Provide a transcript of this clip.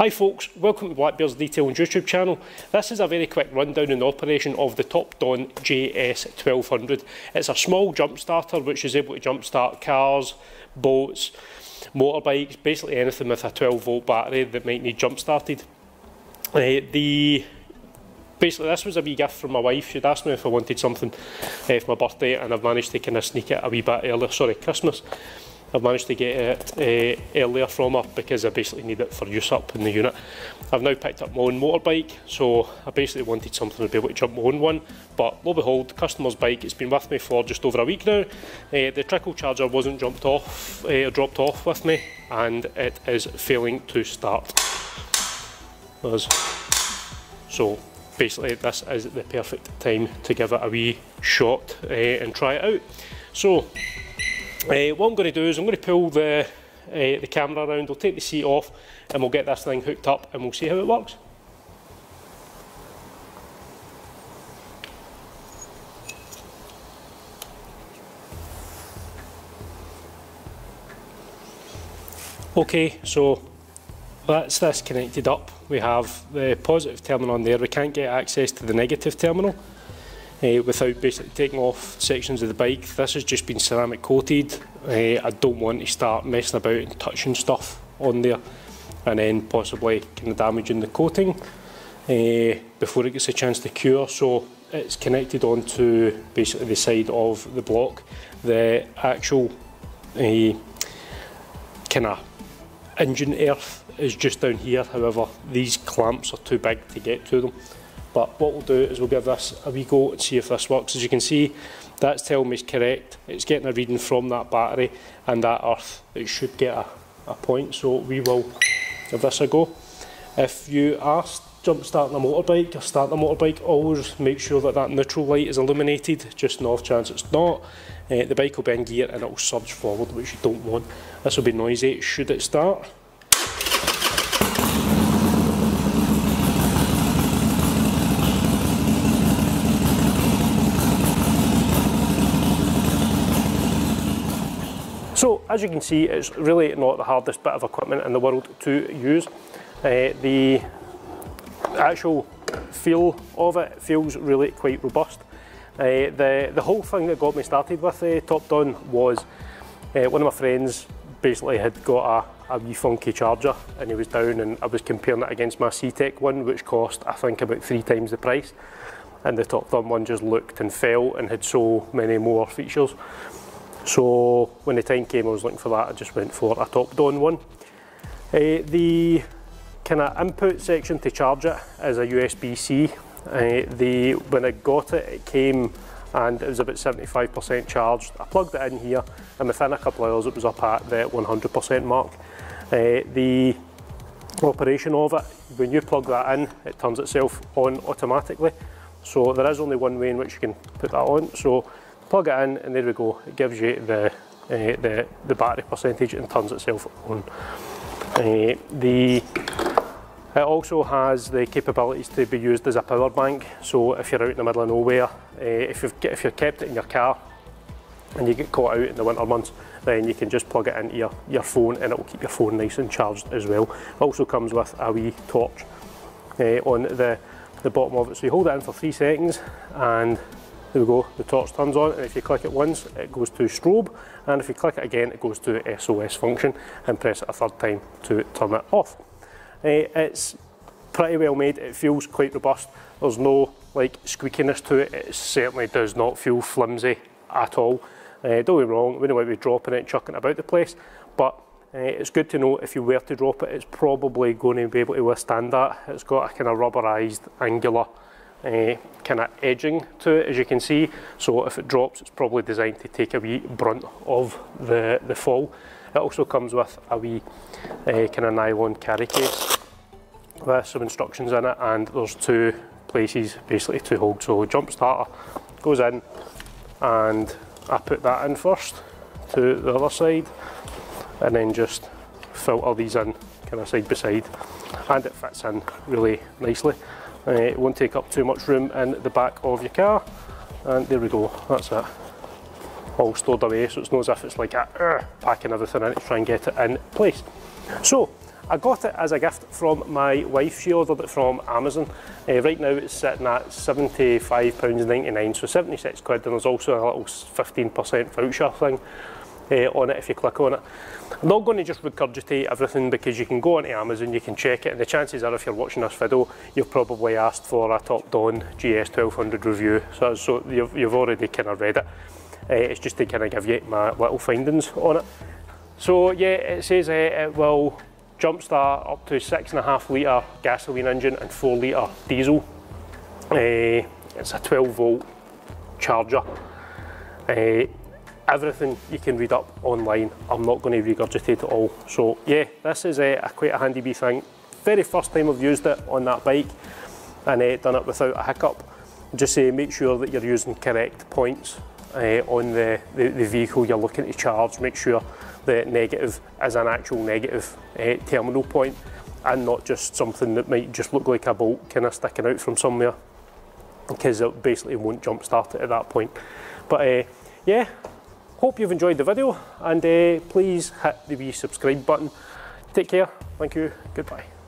Hi folks, welcome to Blackbeard's Detailing YouTube channel. This is a very quick rundown in operation of the Topdon JS1200. It's a small jump starter which is able to jump start cars, boats, motorbikes, basically anything with a 12 volt battery that might need jump started. Uh, the basically this was a wee gift from my wife. She'd asked me if I wanted something uh, for my birthday and I've managed to kind of sneak it a wee bit earlier, sorry, Christmas. I've managed to get it uh, earlier from her because I basically need it for use up in the unit. I've now picked up my own motorbike, so I basically wanted something to be able to jump my own one. But lo and behold, the customer's bike, it's been with me for just over a week now. Uh, the trickle charger wasn't jumped off, uh, dropped off with me, and it is failing to start. So basically this is the perfect time to give it a wee shot uh, and try it out. So uh, what I'm going to do is I'm going to pull the, uh, the camera around, I'll take the seat off and we'll get this thing hooked up and we'll see how it works. Okay, so that's this connected up. We have the positive terminal on there. We can't get access to the negative terminal uh, without basically taking off sections of the bike. This has just been ceramic coated. Uh, I don't want to start messing about and touching stuff on there and then possibly kind of damaging the coating uh, before it gets a chance to cure. So it's connected onto basically the side of the block. The actual uh, kind of engine earth is just down here. However, these clamps are too big to get to them. But what we'll do is we'll give this a wee go and see if this works. As you can see, that's telling me it's correct. It's getting a reading from that battery and that earth. It should get a, a point, so we will give this a go. If you are jump starting a motorbike or starting a motorbike, always make sure that that neutral light is illuminated, just an off chance it's not. Uh, the bike will be in gear and it will surge forward, which you don't want. This will be noisy should it start. So as you can see, it's really not the hardest bit of equipment in the world to use. Uh, the actual feel of it feels really quite robust. Uh, the, the whole thing that got me started with uh, Topdon was uh, one of my friends basically had got a, a wee funky charger and he was down and I was comparing it against my CTEK one which cost I think about three times the price and the Topdon one just looked and felt and had so many more features. So when the time came I was looking for that, I just went for a Topdon one. Uh, the kind of input section to charge it is a USB-C. Uh, the, when I got it, it came and it was about 75% charged. I plugged it in here and within a couple of hours it was up at the 100% mark. Uh, the operation of it, when you plug that in, it turns itself on automatically. So there is only one way in which you can put that on. So plug it in and there we go. It gives you the uh, the, the battery percentage and turns itself on. Uh, the it also has the capabilities to be used as a power bank. So if you're out in the middle of nowhere uh, if you've if you've kept it in your car and you get caught out in the winter months then you can just plug it into your, your phone and it will keep your phone nice and charged as well. It also comes with a wee torch uh, on the, the bottom of it. So you hold it in for three seconds and there we go, the torch turns on and if you click it once it goes to strobe and if you click it again it goes to SOS function and press it a third time to turn it off. Uh, it's pretty well made, it feels quite robust, there's no like squeakiness to it, it certainly does not feel flimsy at all. Uh, don't be wrong, we don't want to be dropping it chucking it about the place, but uh, it's good to know if you were to drop it, it's probably going to be able to withstand that. It's got a kind of rubberized, angular uh, kind of edging to it as you can see so if it drops it's probably designed to take a wee brunt of the, the fall. It also comes with a wee uh, kind of nylon carry case with some instructions in it and there's two places basically to hold so jump starter goes in and I put that in first to the other side and then just filter these in kind of side by side and it fits in really nicely. It won't take up too much room in the back of your car. And there we go, that's it. All stored away, so it's not as if it's like a, uh, packing everything in to try and get it in place. So, I got it as a gift from my wife. She ordered it from Amazon. Uh, right now it's sitting at £75.99, so 76 quid, and there's also a little 15% voucher thing uh, on it if you click on it. I'm not going to just regurgitate everything because you can go onto Amazon, you can check it, and the chances are if you're watching this video, you've probably asked for a Top Don JS1200 review, so, so you've, you've already kind of read it. Uh, it's just to kind of give you my little findings on it. So yeah, it says uh, it will jumpstart up to six and a half litre gasoline engine and four litre diesel. Uh, it's a 12 volt charger. Uh, everything you can read up online. I'm not going to regurgitate it all. So yeah, this is a, a quite a handy wee thing. Very first time I've used it on that bike and uh, done it without a hiccup. Just say uh, make sure that you're using correct points uh, on the, the, the vehicle you're looking to charge. Make sure the negative is an actual negative uh, terminal point and not just something that might just look like a bolt kind of sticking out from somewhere because it basically won't jump start it at that point. But yeah, hope you've enjoyed the video and uh, please hit the wee subscribe button. Take care, thank you, goodbye.